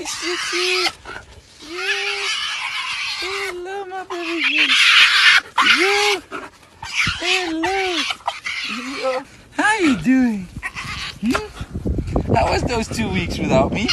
miss you too. Yeah. Hello, my baby. Yeah. Hello. Yeah. How you doing? Hmm? How was those two weeks without me?